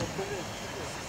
違う。